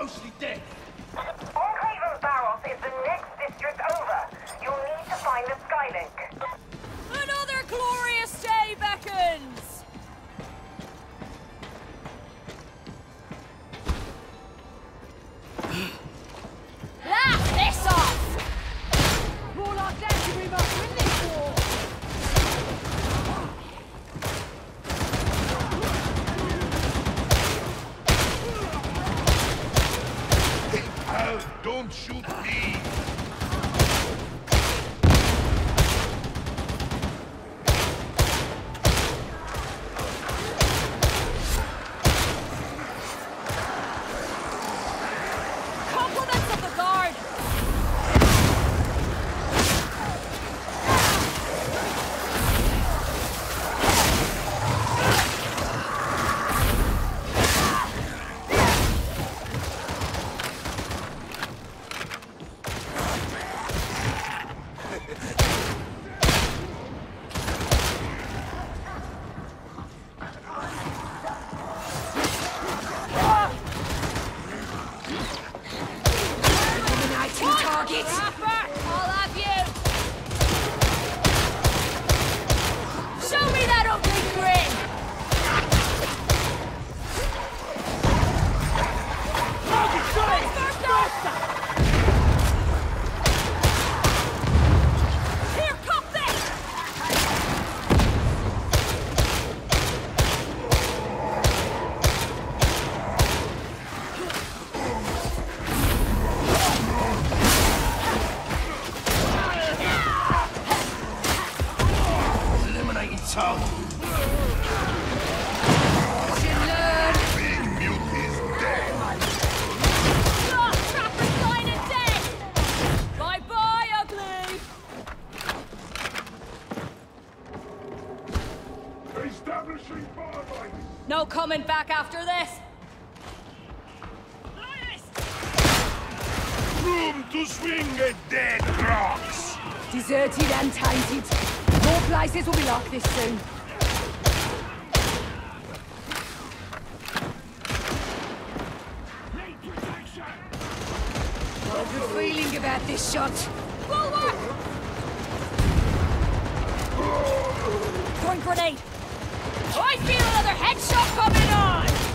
mostly dead. Deserted and tainted. More places will be like this soon. Got a feeling about this shot. Bulwark! Throwing grenade. I feel another headshot coming on!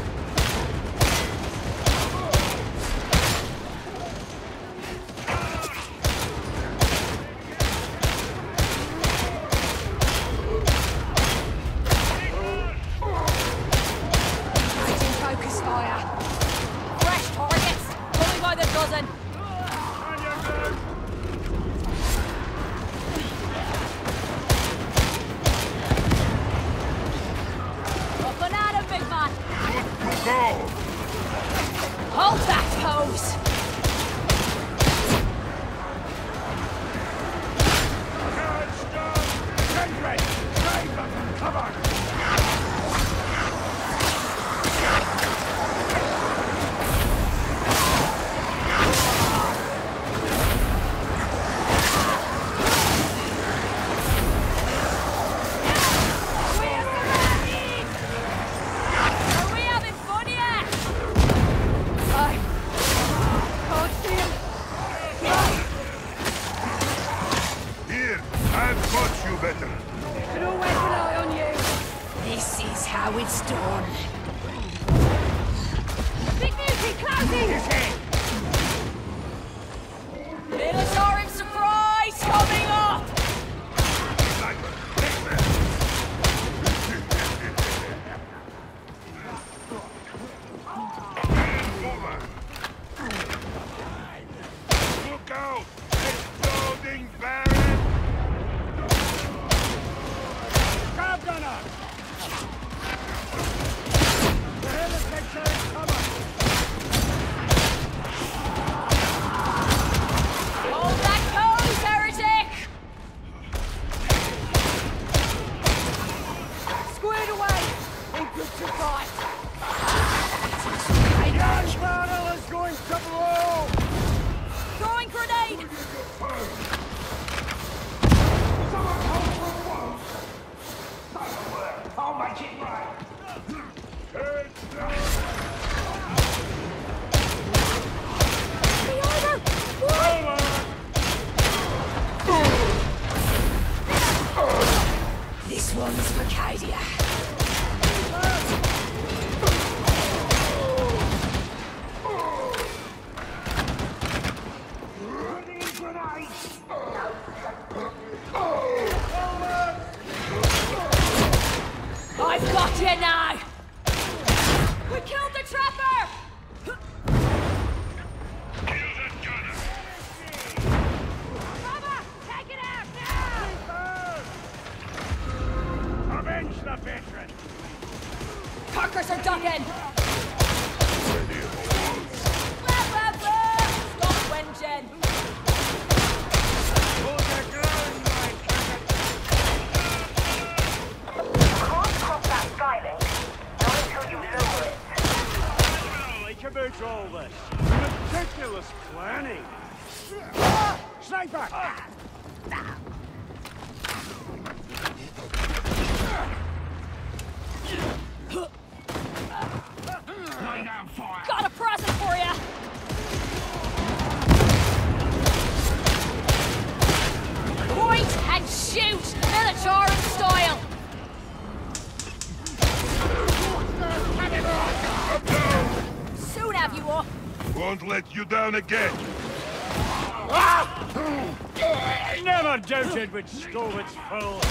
I've got you now! won't let you down again. Never doubted which stalwart's full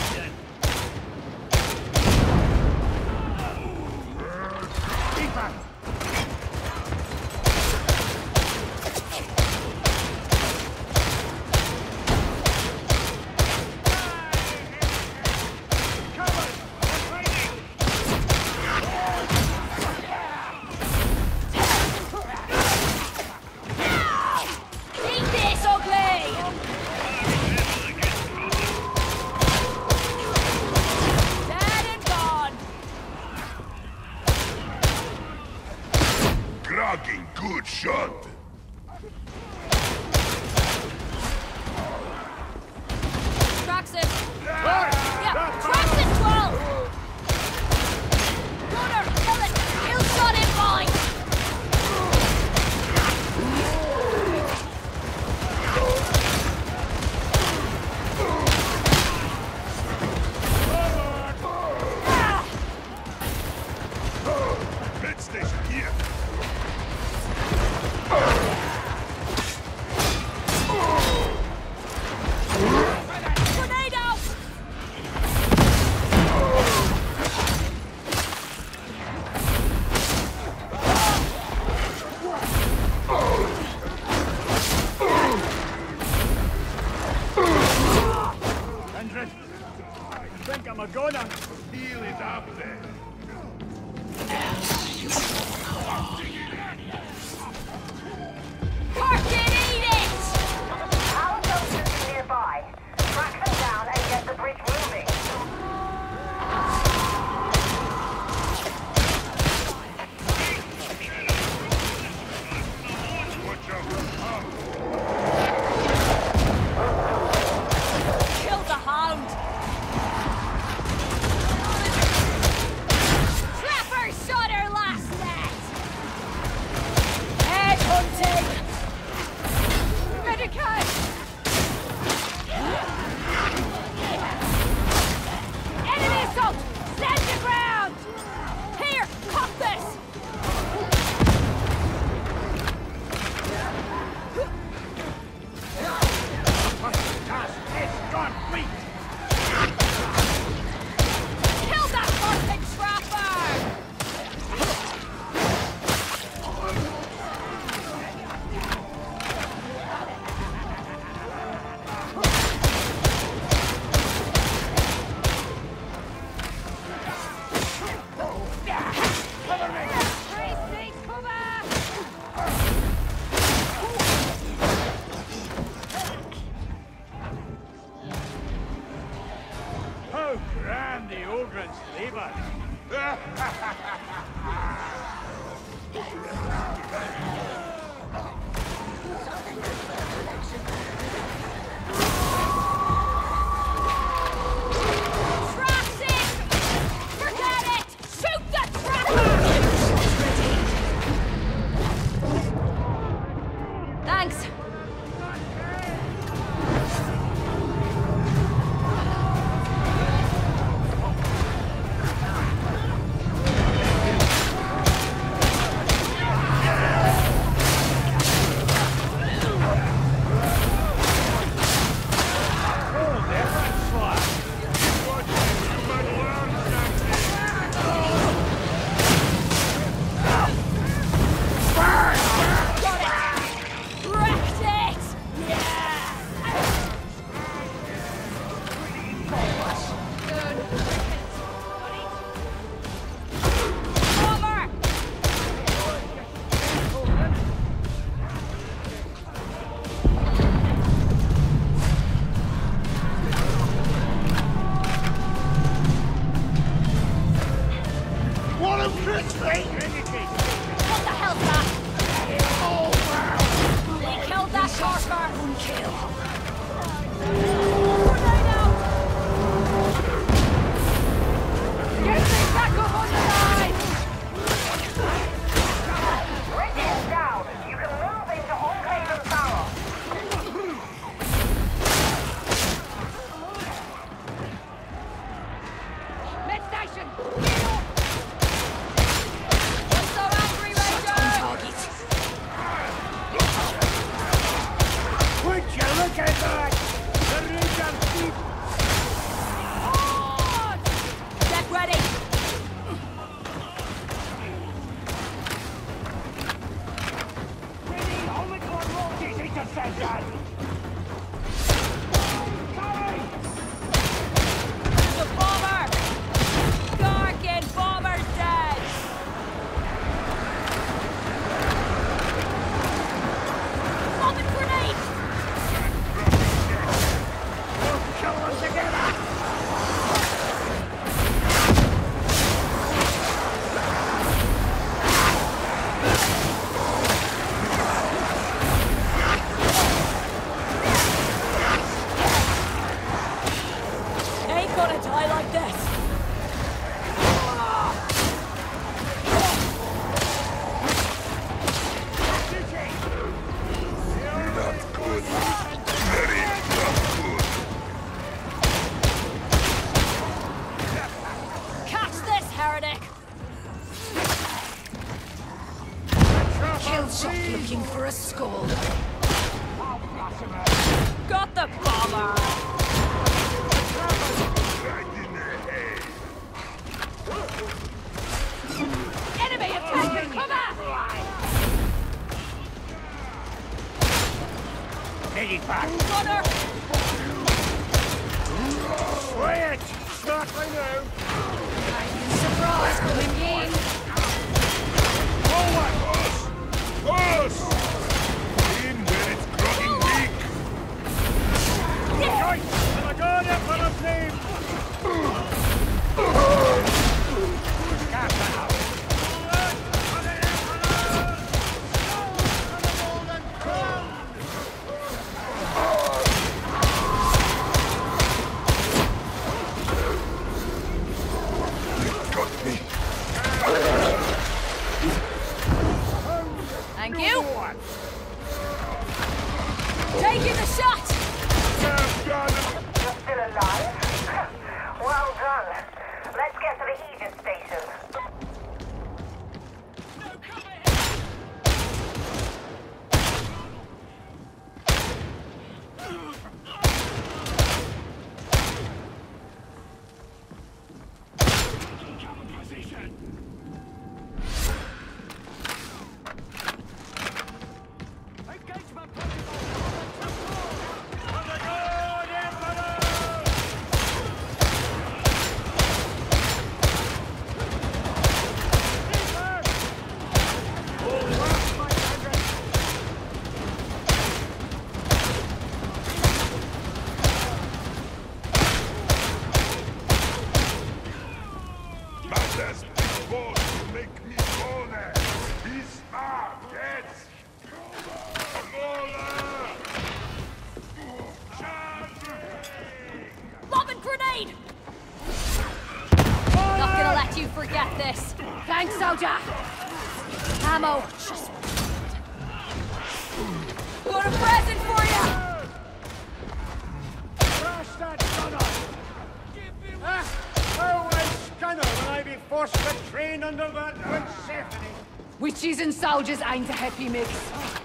Witches and soldiers ain't a happy mix.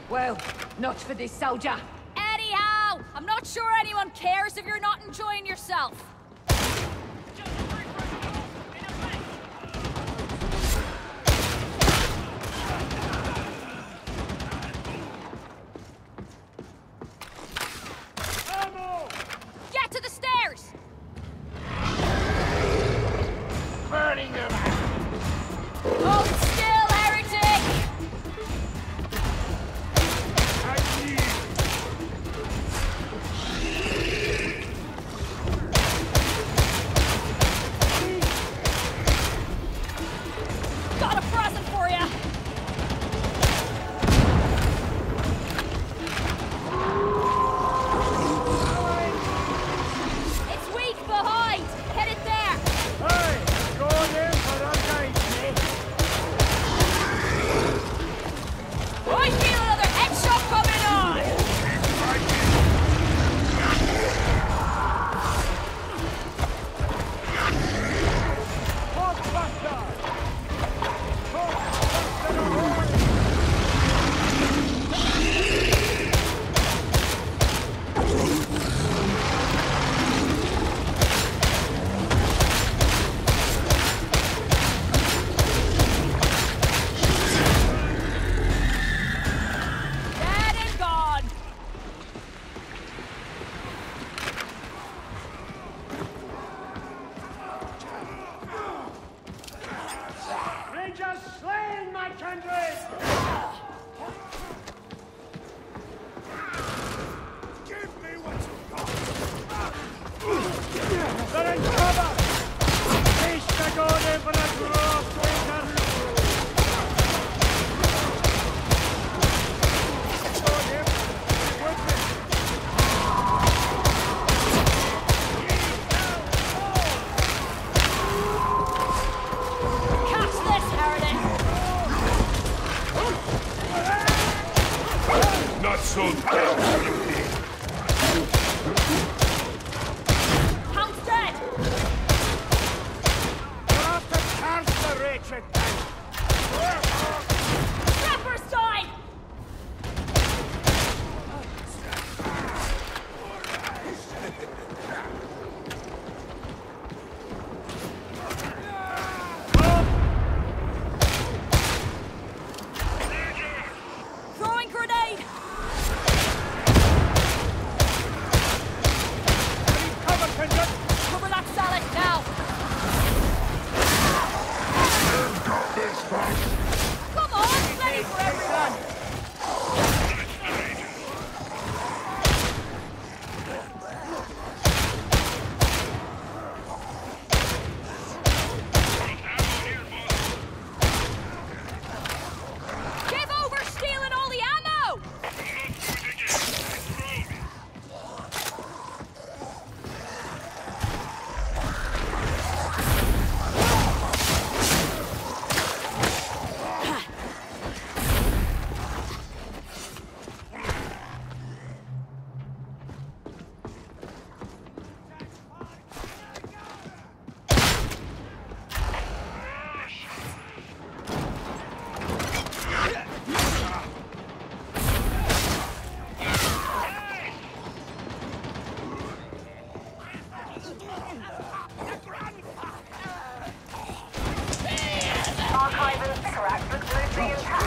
Well, not for this soldier. Anyhow, I'm not sure anyone cares if you're not enjoying yourself.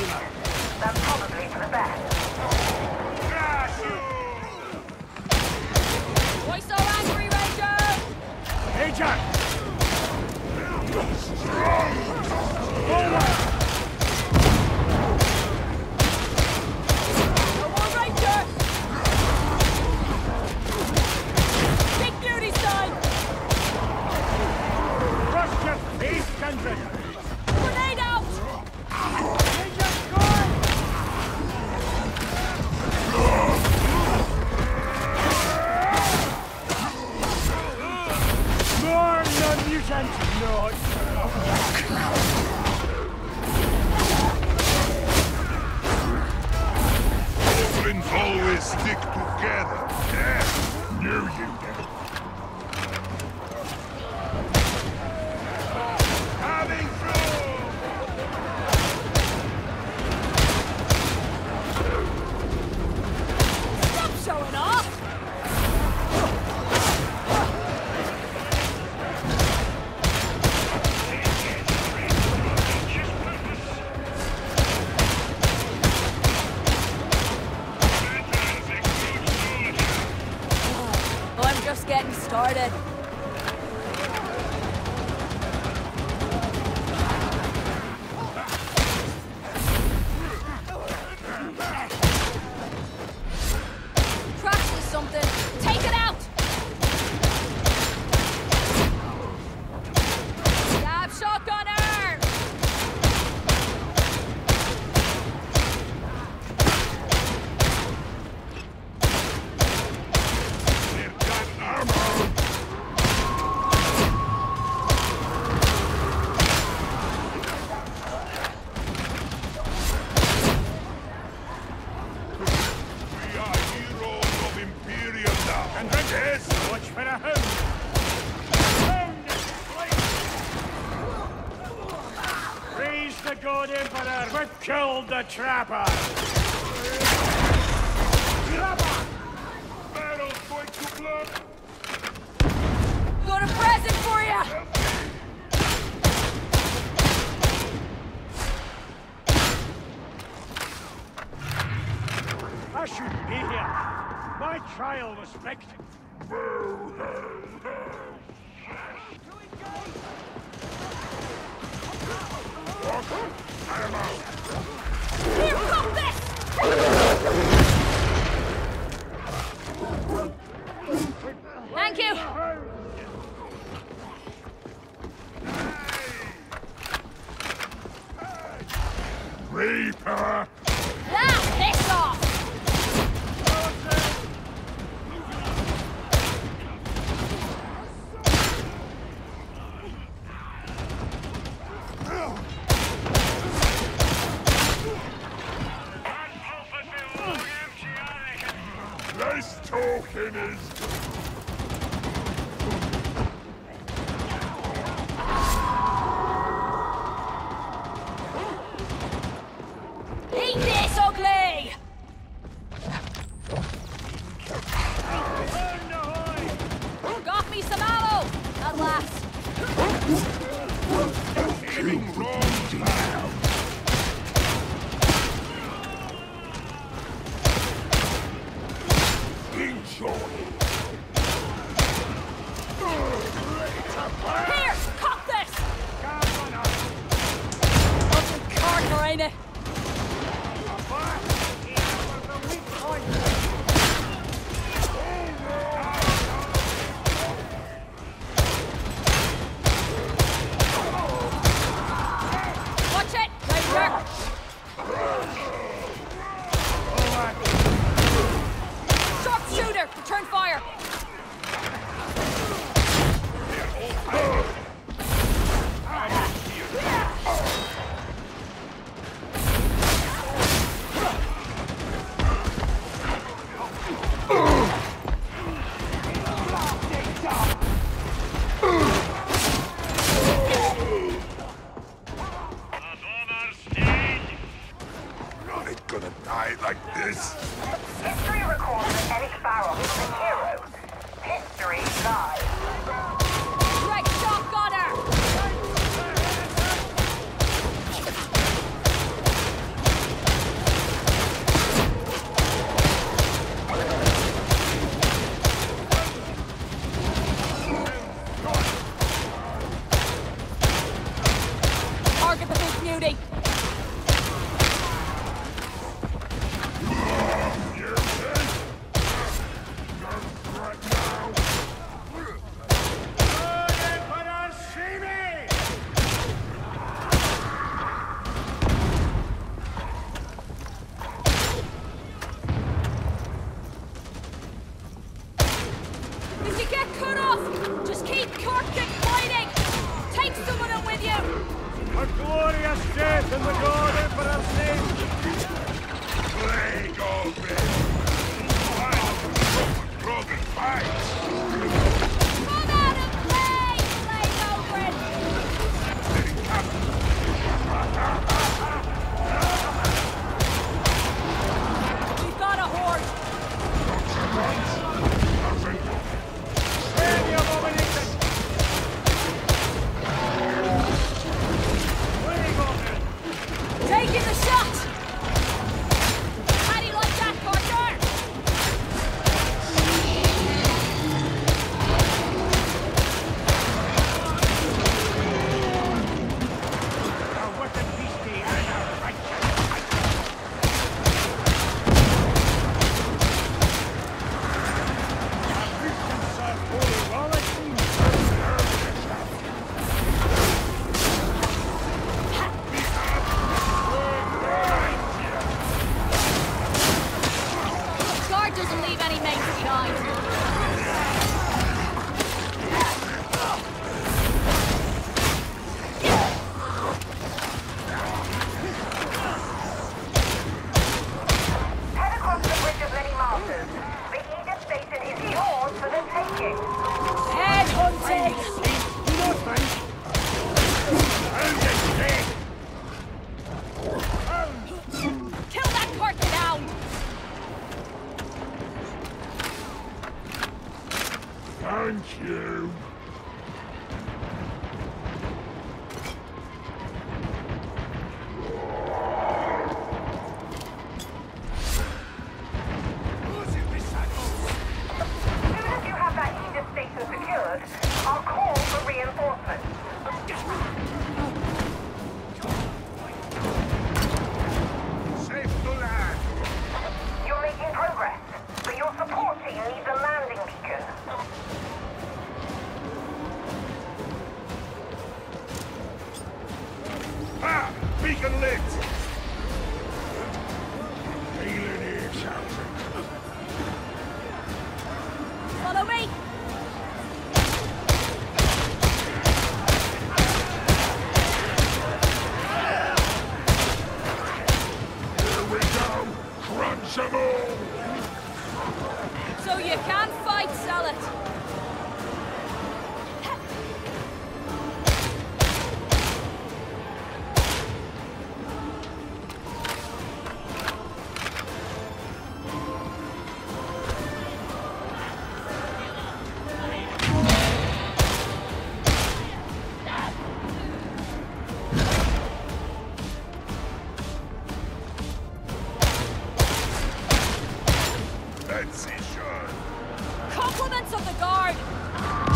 reason. That's probably for the best. Strong! Forward! Thank you. Reaper! Fight. Doesn't leave any mates behind. Head across Transition! Compliments of the Guard!